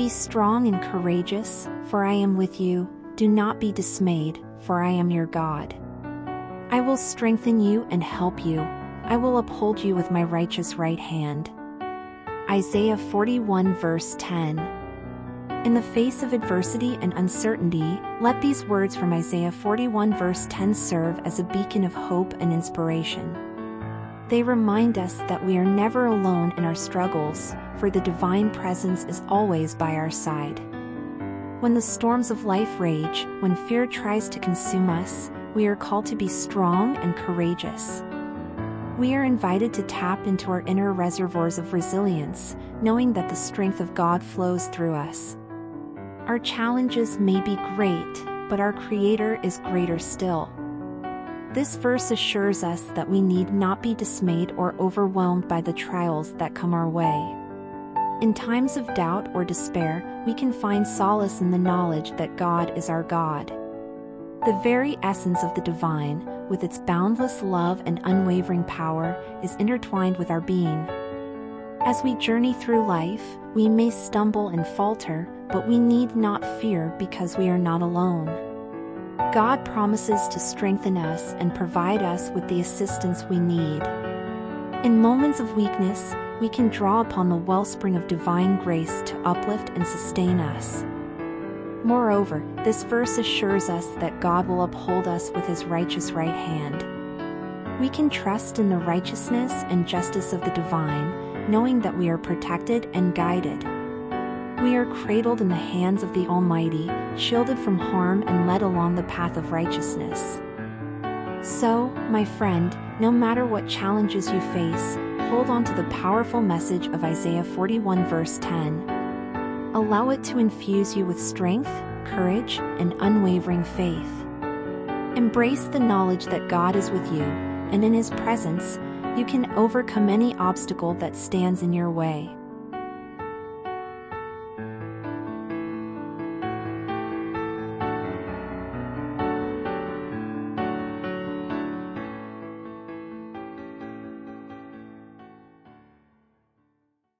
Be strong and courageous, for I am with you. Do not be dismayed, for I am your God. I will strengthen you and help you. I will uphold you with my righteous right hand. Isaiah 41 verse 10. In the face of adversity and uncertainty, let these words from Isaiah 41 verse 10 serve as a beacon of hope and inspiration. They remind us that we are never alone in our struggles, for the divine presence is always by our side. When the storms of life rage, when fear tries to consume us, we are called to be strong and courageous. We are invited to tap into our inner reservoirs of resilience, knowing that the strength of God flows through us. Our challenges may be great, but our Creator is greater still. This verse assures us that we need not be dismayed or overwhelmed by the trials that come our way. In times of doubt or despair, we can find solace in the knowledge that God is our God. The very essence of the divine, with its boundless love and unwavering power, is intertwined with our being. As we journey through life, we may stumble and falter, but we need not fear because we are not alone. God promises to strengthen us and provide us with the assistance we need. In moments of weakness, we can draw upon the wellspring of divine grace to uplift and sustain us. Moreover, this verse assures us that God will uphold us with his righteous right hand. We can trust in the righteousness and justice of the divine, knowing that we are protected and guided. We are cradled in the hands of the Almighty, shielded from harm and led along the path of righteousness. So, my friend, no matter what challenges you face, hold on to the powerful message of Isaiah 41 verse 10. Allow it to infuse you with strength, courage, and unwavering faith. Embrace the knowledge that God is with you, and in His presence, you can overcome any obstacle that stands in your way.